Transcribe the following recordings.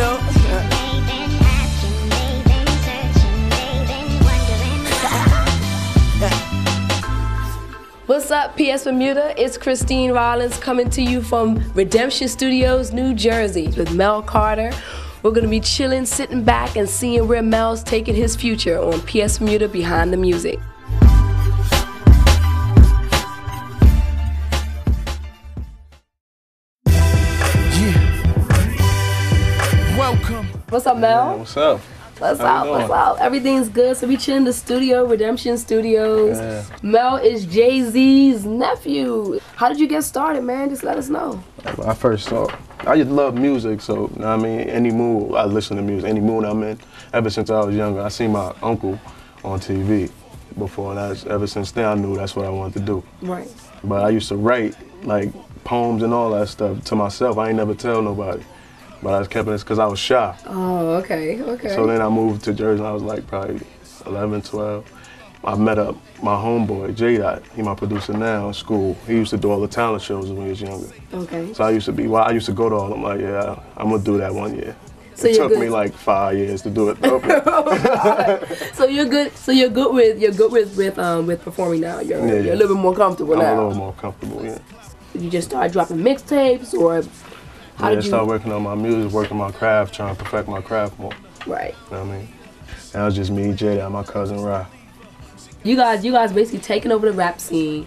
know. What's up, PS Bermuda? It's Christine Rawlins coming to you from Redemption Studios, New Jersey, with Mel Carter. We're gonna be chilling, sitting back, and seeing where Mel's taking his future on PS Bermuda Behind the Music. Welcome. What's up, Mel? What's up? What's How up? What's up? Everything's good. So we chill in the studio, Redemption Studios. Yeah. Mel is Jay Z's nephew. How did you get started, man? Just let us know. When I first saw, I just love music, so you know what I mean, any mood I listen to music, any mood I'm in. Ever since I was younger, I seen my uncle on TV before, and that's, ever since then I knew that's what I wanted to do. Right. But I used to write like poems and all that stuff to myself. I ain't never tell nobody, but I just kept it because I was shy. Oh, okay, okay. So then I moved to Jersey. I was like probably 11, 12. I met up my homeboy J Dot. He my producer now in school. He used to do all the talent shows when he was younger. okay. So I used to be, well, I used to go to all them. Like, yeah, I'm gonna do that one year. So it took good. me like five years to do it. though. So you're good. So you're good with you're good with with um with performing now. You're Yeah, you're yeah. a little bit more comfortable I'm a little more comfortable. Yeah. You just start dropping mixtapes, or how yeah, did you? start working on my music, working my craft, trying to perfect my craft more. Right. You know what I mean? That was just me, Jada, and my cousin Ra. You guys, you guys basically taking over the rap scene.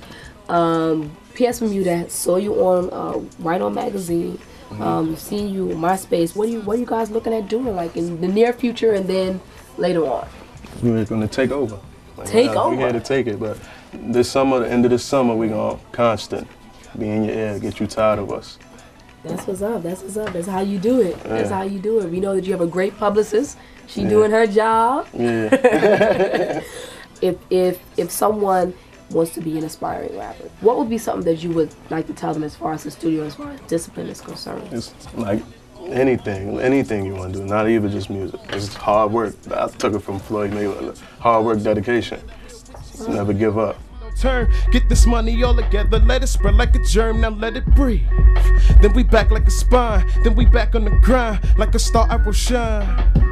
Um, PS that saw you on uh, Right On magazine. Mm-hmm. Um, seen you on MySpace. What are you What are you guys looking at doing like in the near future and then later on? We were gonna take over. Like, Take uh, We over? had to take it, but this summer, the end of this summer, we gonna constant be in your ear, get you tired of us. That's what's up. That's what's up. That's how you do it. That's Yeah. how you do it. We know that you have a great publicist. She Yeah. doing her job. Yeah. If if if someone wants to be an aspiring rapper, what would be something that you would like to tell them as far as the studio, as far as discipline is concerned? It's like anything, anything you want to do, not even just music. It's hard work. I took it from Floyd Mayweather. Hard work, dedication. Never give up. Turn, get this money all together, let it spread like a germ, now let it breathe. Then we back like a spine, then we back on the grind, like a star I will shine.